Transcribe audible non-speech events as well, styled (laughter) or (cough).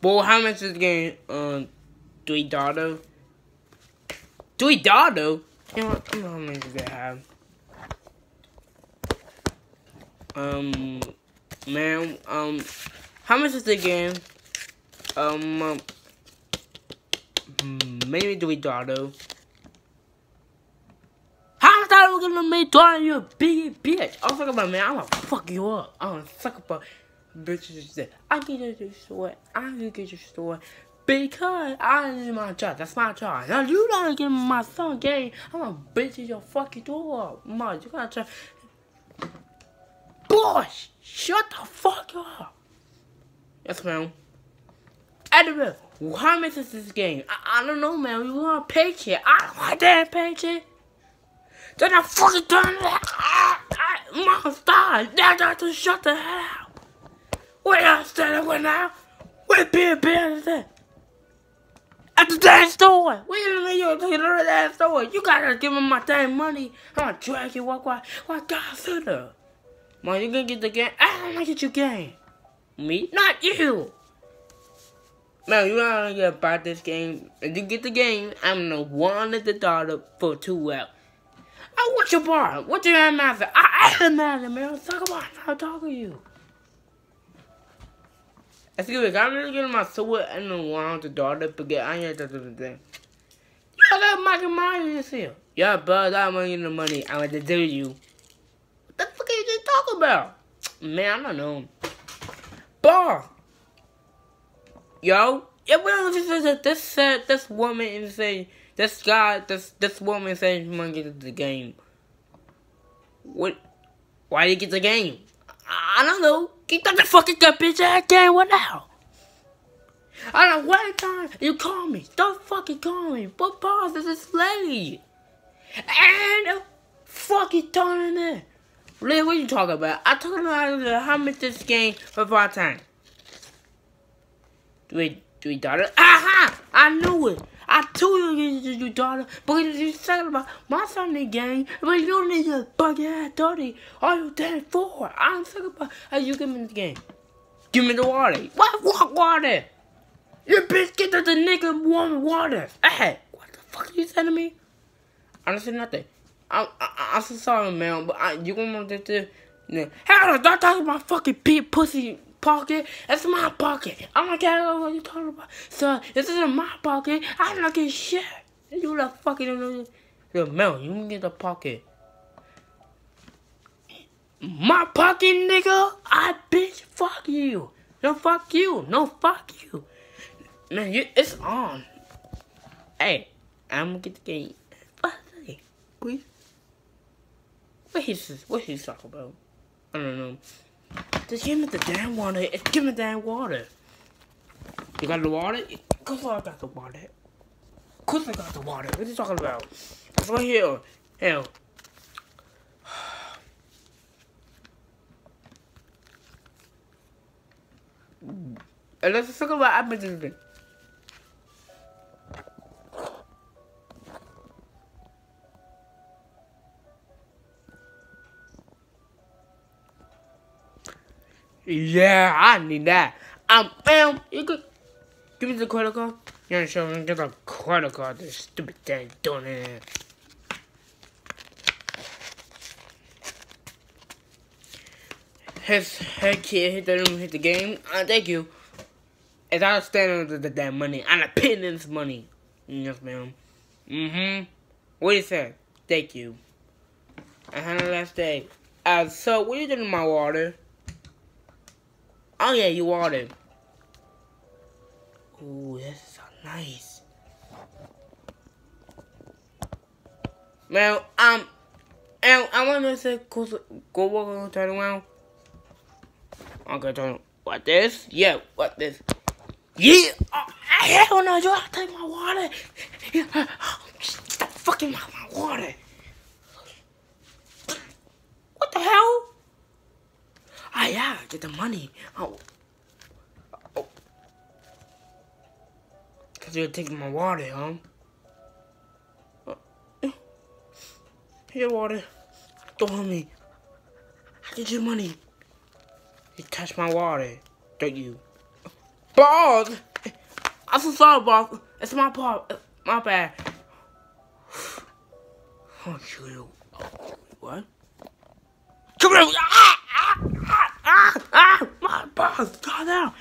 Boy, how much is the game? Um. Three dollar. You know, what? I how many does have. Um, man, um, how much is the game? Um, um maybe three dollar. How much I was gonna make dollar? You a big bitch. I'm talking about man. I'm gonna fuck you up. I'm gonna fuck up a bitches that I get to the. I get your store. Because I need my job. That's my job. Now you don't get my son game. I'm gonna bitch your fucking door. Man, you gotta try. Boy, shut the fuck up. Yes, ma'am. Anyway, how much is this game? I, I don't know, man. You want a paycheck? I don't want paycheck. Then I fucking done that. Monster. Now got to shut the hell out. Where I standing with now? Where Beer Bear is? At the damn store. Wait a minute, you're taking to the damn store. You gotta give me my damn money. I'm gonna drag you walk why why God center. Man, you gonna get the game? I'm gonna get your game. Me? Not you. Man, you know get about this game. If you get the game, I'm gonna one of the dollar for two out. Oh, what's your bar? What's your master? I am master, man. Let's talk about how talk to you. I'm really getting my sword and the one the daughter, but get I ain't the thing. You got Michael Myers here. Yeah, bud, I'm gonna the money. I'm gonna do you. What the fuck are you just talking about? Man, I don't know. Bar. Yo, yeah, well, this is this said this woman is saying this guy this this woman saying she want to get the game. What? Why did you get the game? I don't know. Keep the fucking good bitch ass game. What now? I don't what time you call me. Don't fucking call me. But boss, this is lady. And fucking turning it. Really, what you talking about? I talking about how much this game for part time. Three, three dollars. Aha! I knew it. I told you to do daughter, but you talking about my son in the game, but you need a bug ass dirty. All you dead for? I'm talking about how you give me the game. Give me the water. What? What water? You bitch get the, the nigga warm water. Hey, what the fuck are you telling me? I don't say nothing. I, I, I'm so sorry, man, but I, you gonna to, to, no. Hell, don't talk about fucking big pussy pocket. That's my pocket. I don't care what you talking about. So, this isn't my pocket. I'm not getting shit. You the fucking, the man, you get the pocket. My pocket, nigga. I bitch, fuck you. No, fuck you. No, fuck you. Man, you, it's on. Hey, I'm gonna get the game. Hey, please. What he's what he's talking about? I don't know. Just give me the damn water. Give me the damn water. You got the water? Of course I got the water. Of course I got the water. What are you talking about? It's right here. Hell. (sighs) And let's talk about advertisement. Yeah, I need that. I'm bam. You could give me the credit card. You ain't sure get the credit card. This stupid thing doing it. His head kid hit the room, hit the game. Uh, thank you. As I stand under the damn money, I'm not paying this money. Yes, ma'am. Mm-hmm. What you say? Thank you. I had a last day. Uh, so, what are you doing in my water? Oh yeah, you water. Ooh, that's so nice. Man, um, and I want to say, go walk on, turn around. Okay, turn. What this? Yeah, what this? Yeah. Oh, hell no, have to take my water. Stop (laughs) fucking my, my water. What the hell? Ah, yeah, get the money. Oh. oh. Cause you're taking my water, huh? Uh, here, water. Don't hurt me. I get your money. You touch my water, don't you? Balls! I'm so sorry, boss. It's my part. My bad. (sighs) Oh, you. What? Come here! Boss, calm down.